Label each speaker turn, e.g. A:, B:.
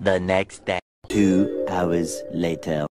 A: The next day. Two hours later.